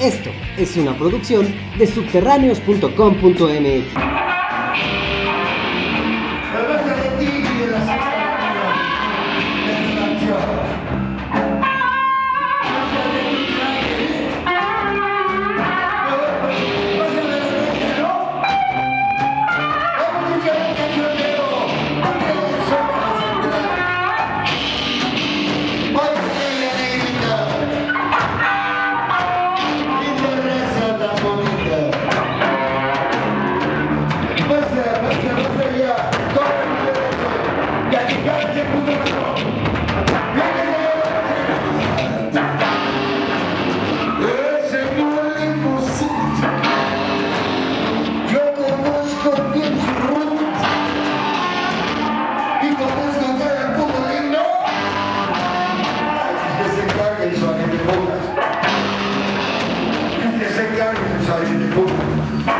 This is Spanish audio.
Esto es una producción de subterráneos.com.mx. puto globalizador.